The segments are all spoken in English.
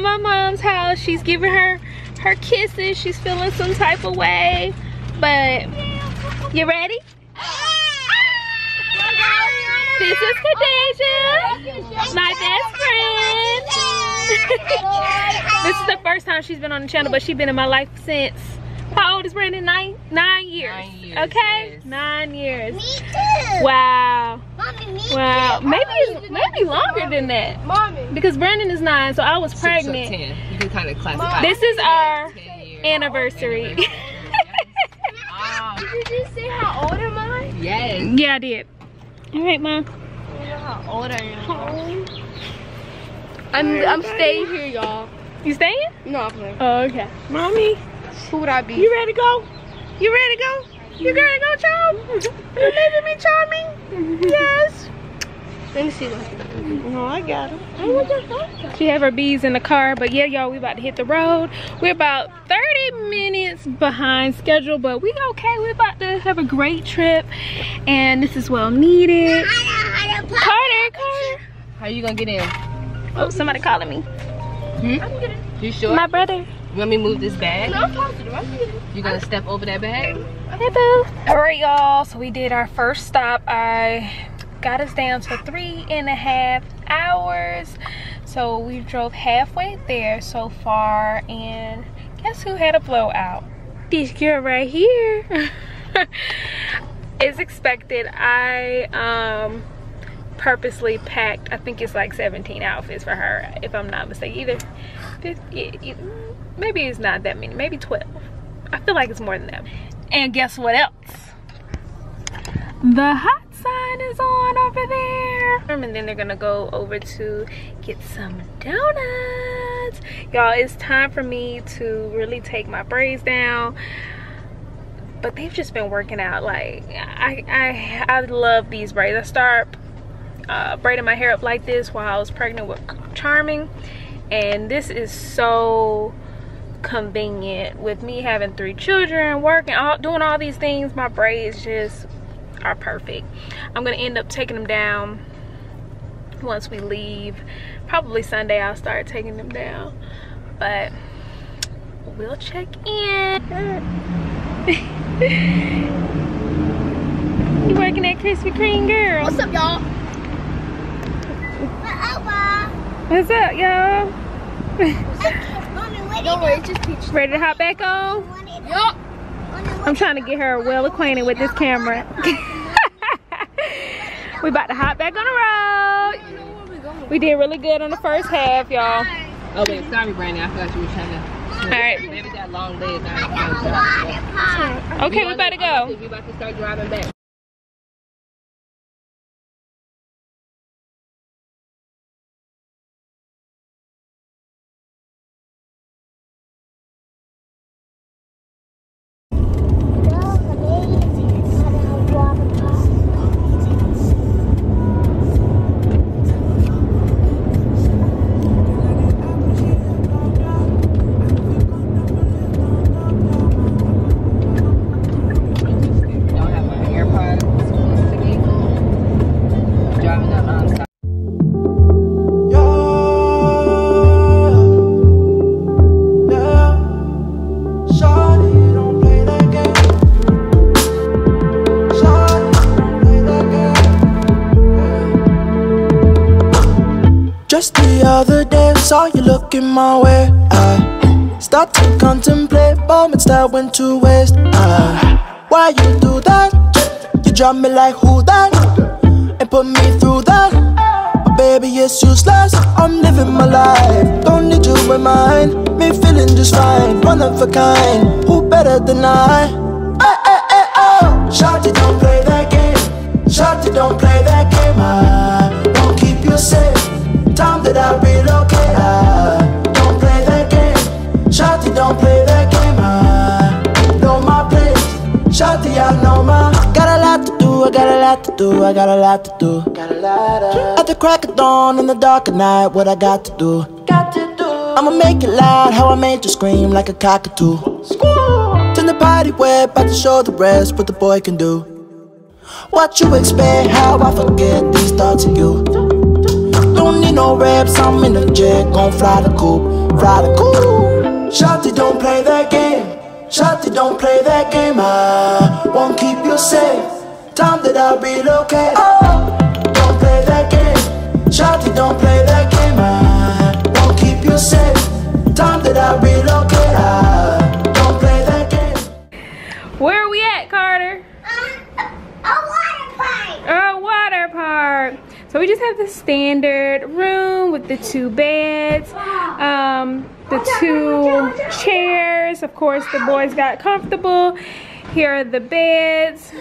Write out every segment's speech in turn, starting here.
My mom's house. She's giving her her kisses. She's feeling some type of way. But you ready? This is Kadasia, my best friend. this is the first time she's been on the channel, but she's been in my life since. How old is Brandon? Nine, nine years. Nine years, okay, yes. nine years. Me too. Wow, Mommy, me wow. too. Maybe it's maybe longer than that Mommy. because Brandon is nine, so I was So- so pregnant. 10. You can kind of classify. This is our 10 anniversary. Did you just say how old am I? yes. yeah, I did. All right, mom. I don't know how old I am. I'm I'm staying here, y'all. You staying? No, I'm playing. Oh, okay. Mommy, who would I be? You ready to go? You ready to go? You ready to go, Charm? You leaving me, Charming? Yes. Let me see that. No, I got him. She have her bees in the car, but yeah, y'all, we about to hit the road. We're about 30 minutes behind schedule, but we okay. We're about to have a great trip, and this is well needed. Carter, Carter. How you gonna get in? Oh, somebody calling me. Hmm? You sure? My brother. You want me move this bag? I'm positive. I'm good. You gonna step over that bag? Hey boo. All right, y'all. So we did our first stop. I got us down to three and a half hours. So we drove halfway there so far, and guess who had a blowout? This girl right here. As expected, I um purposely packed. I think it's like 17 outfits for her, if I'm not mistaken. Either, 50, maybe it's not that many. Maybe 12. I feel like it's more than that. And guess what else? The hot sign is on over there. And then they're gonna go over to get some donuts. Y'all, it's time for me to really take my braids down. But they've just been working out. Like I I I love these braids. I start uh, braiding my hair up like this while I was pregnant with Charming. And this is so convenient with me having three children working all doing all these things. My braids just are perfect. I'm gonna end up taking them down once we leave. Probably sunday i'll start taking them down but we'll check in. You working at krispy kreme girl? What's up, y'all? What's up y'all Don't worry, just peach. ready to hop back on Yup. I'm trying to get her well acquainted with this camera. we about to hop back on the road. We did really good on the first half, y'all. Oh wait, sorry, Brandon. I forgot you were trying to. All right. Maybe that long leg. I Okay, we about to go. We about to start driving back. Just the other day, saw you looking my way. I start to contemplate moments that went to waste. I, why you do that? You drop me like who that? And put me through that. But baby, it's useless. I'm living my life. Don't need you in mine. Me feeling just fine. One of a kind. Who better than I? Ay, ay, ay, oh. Shawty, don't play that game. Shawty, don't play that game. I won't keep you safe. Time that I relocate. I don't play that game. Shawty, don't play that game. I know my place. Shawty, I know my. Got a lot to do. I got a lot to do. I got a lot to do. Got a lot of. At the crack of dawn in the dark of night, what I got to do? Got to do. I'ma make it loud. How I made you scream like a cockatoo. Squawk. Turn the party way, about to show the rest what the boy can do. What you expect? How I forget these thoughts of you. Don't need no reps, I'm in the jet, gon' fly the coop, fly the coop. Shotty don't play that game, Shotty don't play that game. I won't keep you safe. Time that I relocate. Oh, don't play that game, Shotty don't play that game. So we just have the standard room with the two beds, um, the two chairs. Of course, the boys got comfortable. Here are the beds.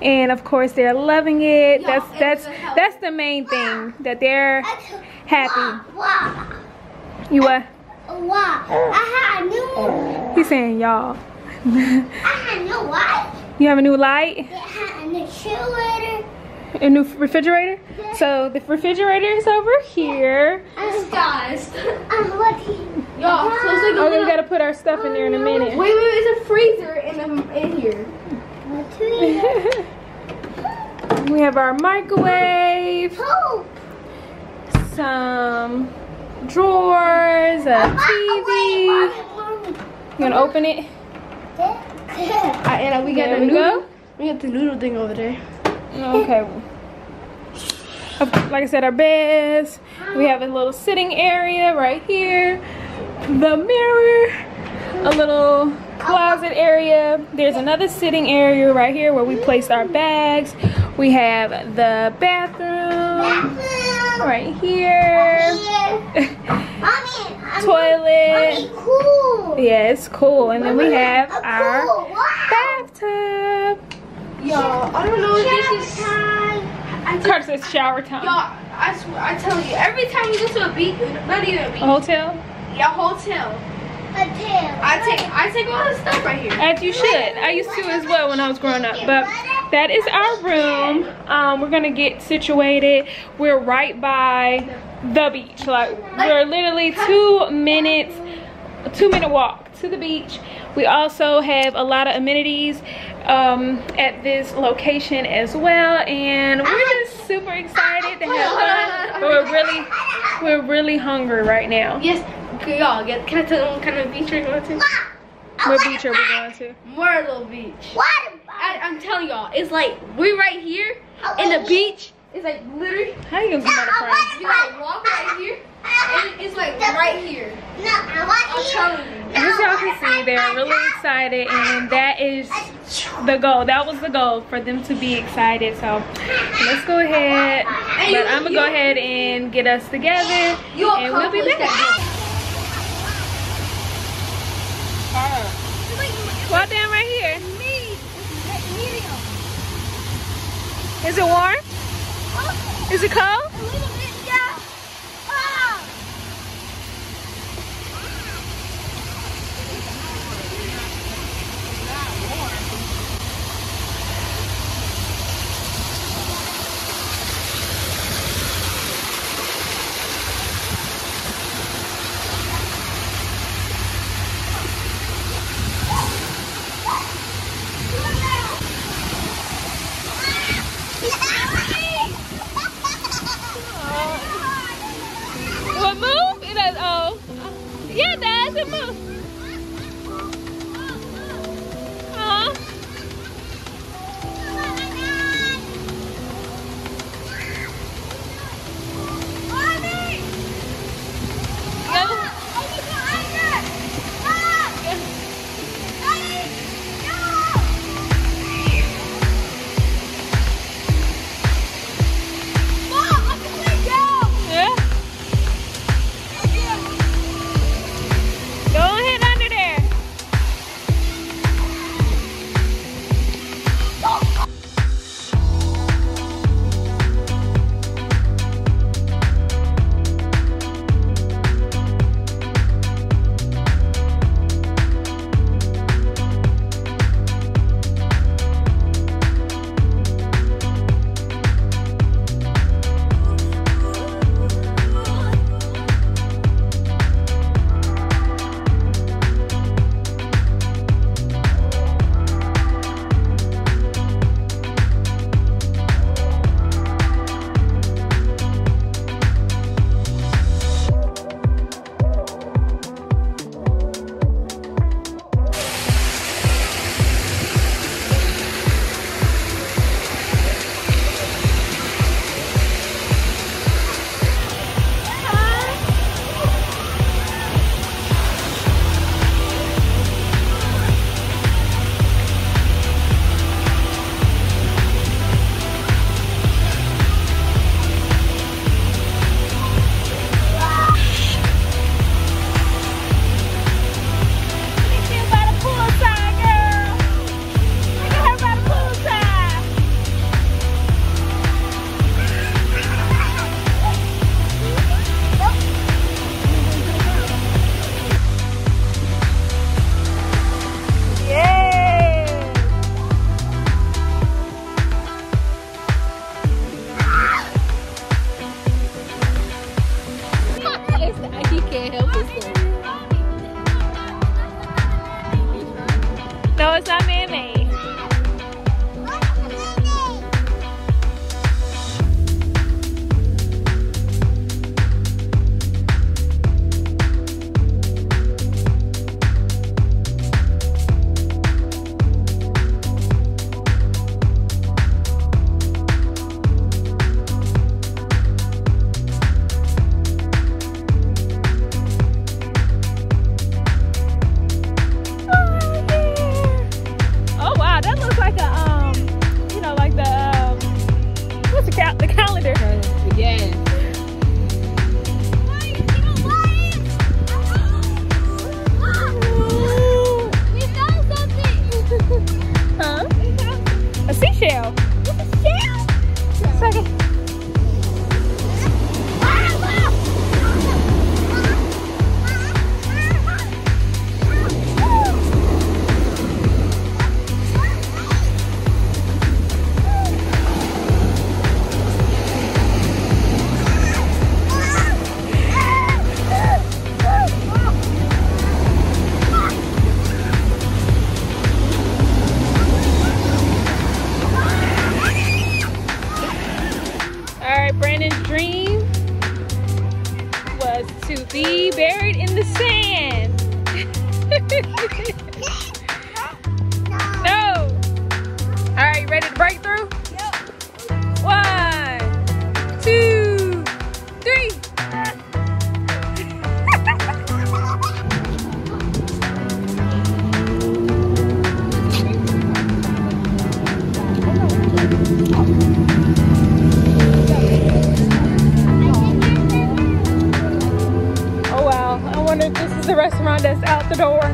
And of course they're loving it. That's that's that's the main thing. That they're happy. You what? Wow. I had a new. He's saying y'all. I had a new light. You have a new light? Had a new. A new refrigerator? So the refrigerator is over here. Guys. I'm looking. Y'all, so it's like a Oh, we gotta put our stuff in there in a minute. Wait, wait, wait, it's a freezer in, the, in here. we have our microwave, Poop. some drawers, a TV. You gonna open it? Uh, and we got There the we noodle. go. We got the noodle thing over there. Okay. Like I said, our beds. We have a little sitting area right here. The mirror. A little closet area. There's another sitting area right here where we placed our bags. We have the bathroom right here. Toilet. Yeah, it's cool. And then we have our bathtub. Y'all, I don't know if this is... Time. I just, Carter says shower time. y'all, I swear, I tell you, every time we go to a beach, not even a beach, A hotel? yeah, hotel, A tail. I take, I take all this stuff right here. As you should. I used to as well when I was growing up. But that is our room. Um, we're gonna get situated. We're right by the beach. Like we're literally two minutes, a two minute walk to the beach. We also have a lot of amenities um, at this location as well, and we're just super excited to have fun. But we're really, we're really hungry right now. Yes, okay, y'all, get, can I tell them what kind of beach we're going to? What beach are we going to? Myrtle Beach. What? I, I'm telling y'all, it's like, we're right here, and the beach is like literally, How you gonna get out of France? you gotta walk right here, and it's like right here. No, I want I'm you. telling you. As y'all can see, they're really excited, and that is the goal. That was the goal for them to be excited. So let's go ahead. But I'm gonna go ahead and get us together, and we'll be back. that. Walk down right here. Is it warm? Is it cold? 妈妈 the door.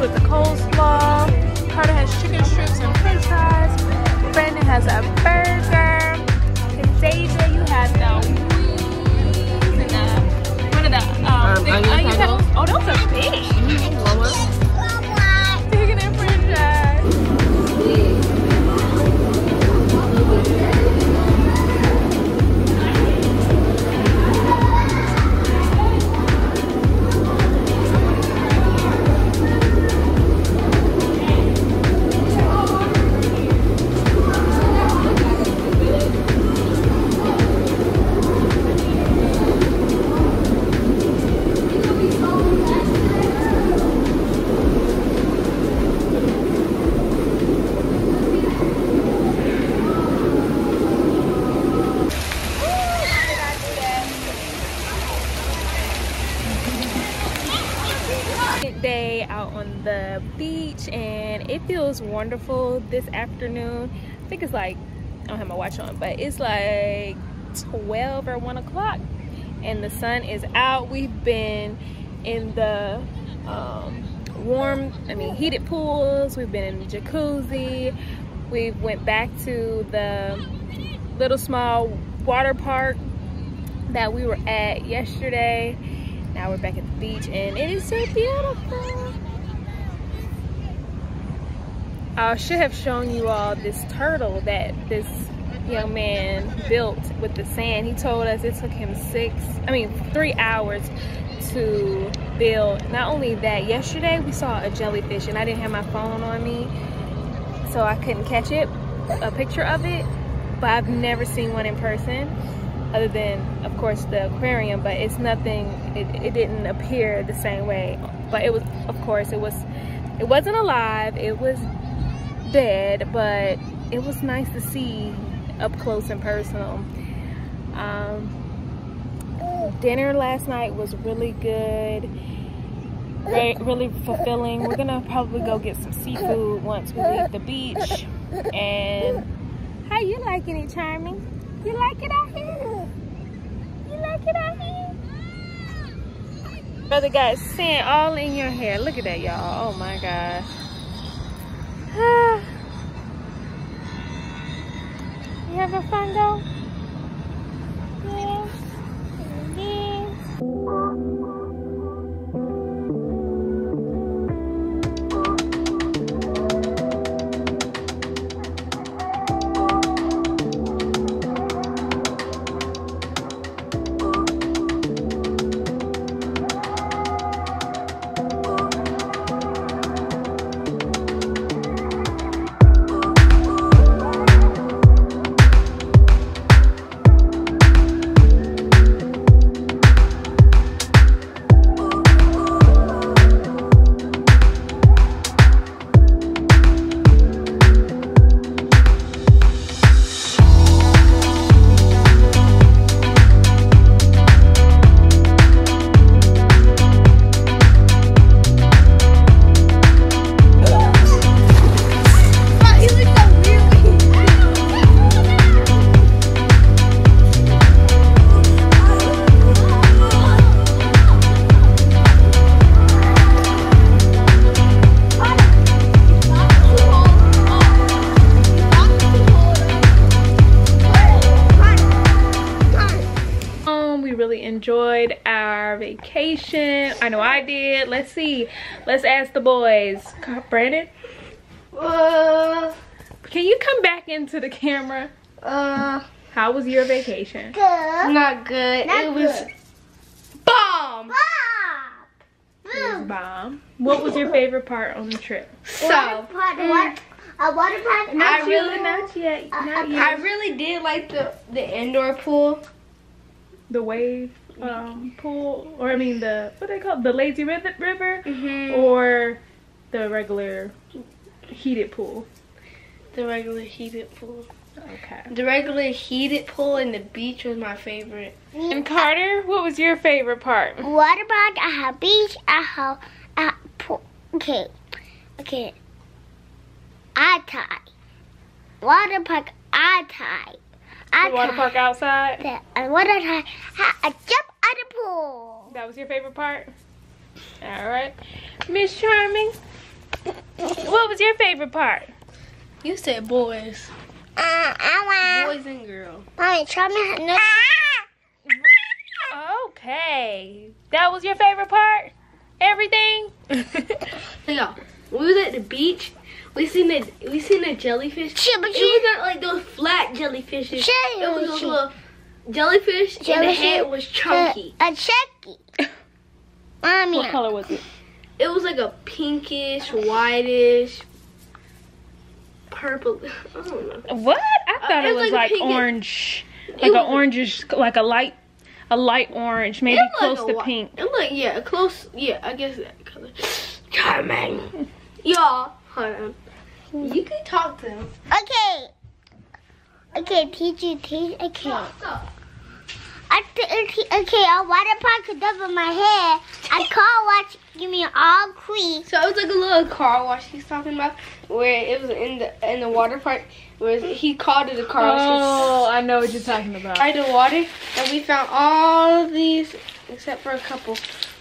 With the coleslaw. Carter has chicken strips and french fries. Brandon has a burger. And Deja, you have the wings and the, what are the, um, Um, onion onion? Oh, those are big. Chicken and french fries. Wonderful this afternoon. I think it's like, I don't have my watch on, but it's like 12 or 1 o'clock and the sun is out. We've been in the um, warm, I mean heated pools. We've been in the jacuzzi. We went back to the little small water park that we were at yesterday. Now we're back at the beach and it is so beautiful. I should have shown you all this turtle that this young man built with the sand. He told us it took him six, I mean three hours to build. Not only that, yesterday we saw a jellyfish and I didn't have my phone on me so I couldn't catch it, a picture of it, but I've never seen one in person other than of course the aquarium but it's nothing it, it didn't appear the same way but it was of course it was it wasn't alive it was dead but it was nice to see up close and personal um, dinner last night was really good Re- really fulfilling we're gonna probably go get some seafood once we leave the beach and how you liking it charming you like it out here you like it out here? Brother got sand all in your hair. Look at that, y'all. Oh my gosh. you having fun though? Vacation. I know I did. Let's see. Let's ask the boys. Brandon, Uh, can you come back into the camera? uh, How was your vacation? Good. not good. Not it was good. bomb. Bob. It was bomb. What was your favorite part on the trip? So, Water park. What? A water park. I really- not yet. Not I yet. I really did like the the indoor pool. the wave um, pool, or I mean the what they call the lazy river, river, Mm-hmm. or the regular heated pool. The regular heated pool. Okay. The regular heated pool and the beach was my favorite. And Carter, what was your favorite part? Water park. I have beach. I have. I pool. Okay. Okay. I tie. Water park. I tie. I The water park outside. The- And water park. I, I jump out the pool. That was your favorite part. All right, Miss Charming. What was your favorite part? You said boys, Uh, I want. boys and girls. Mommy, try me. No. Okay, that was your favorite part. Everything. Yo, we was at the beach. We seen the we seen the jellyfish. Shit, but It was not like those flat jellyfishes. Shit, It was those shit. little jellyfish, and the head was chunky. A checky. Mommy. What color was it? It was like a pinkish, whitish, purple. I don't know. What? I thought Uh, it it was was like like pink and- orange, It like a was- orangish, like a light, a light orange, maybe It close like to a whi- pink. It looked yeah, close. Yeah, I guess that color. Charming. Y'all, hold on. You can talk to him. Okay. Okay, teach you, teach. Okay. Stop. I th- okay, okay, a water park could over my hair. I call watch, give me all crease. So it was like a little car wash he's talking about, where it was in the in the water park. Where he called it a car wash. Oh, I know what you're talking about. Tried the water, and we found all of these except for a couple.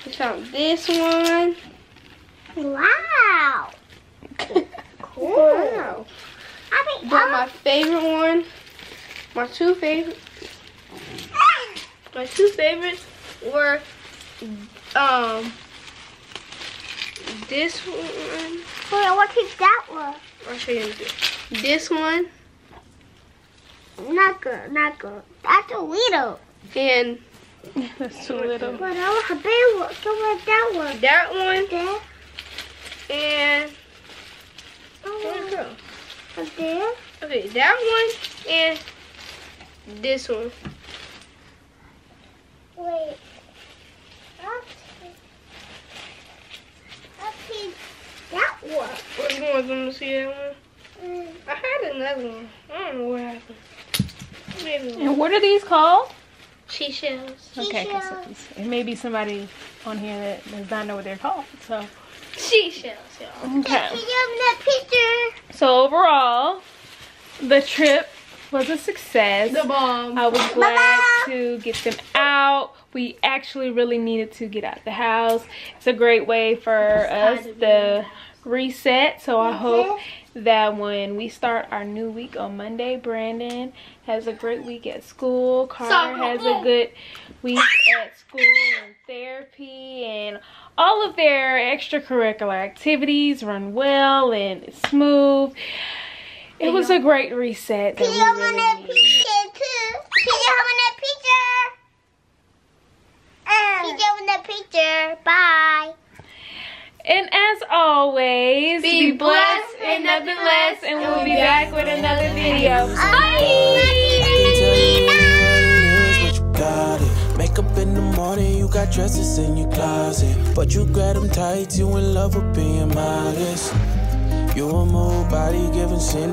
We found this one. Wow. Cool. Wow. I mean, But oh, my favorite one, my two favorite, my two favorites were um this one. wait, what is that one? I'll show you in a bit. This one Not good, not good. That's a little. and That's too little. But I want a big one. So what that one? that one There. and where'd it Oh, go? up there. Okay, that one and this one. Wait. That's that's that one. Which one was gonna see that one? Mm. I had another one. I don't know what happened. Maybe And what are these called? seashells. Okay, 'cause Seashells. it's- it may be somebody on here that does not know what they're called. So, Seashells, y'all. okay. Can you have that picture? So overall, the trip was a success. The bomb. I was glad Bye-bye. to get them out. We actually really needed to get out the house. It's a great way for us to reset. So I hope that when we start our new week on Monday, Brandon has a great week at school. Carter has a good week at school and therapy and all of their extracurricular activities run well and smooth. It was a great reset that Can you have we that really needed. picture too? Can you have that picture? Can you have that picture? Bye. And as always, Be blessed and nothing less, and we'll be back with another video. Here's what you got it. Makeup in the morning, you got dresses in your closet. But you grab them tight, you in love with being modest. You a move, body giving sin.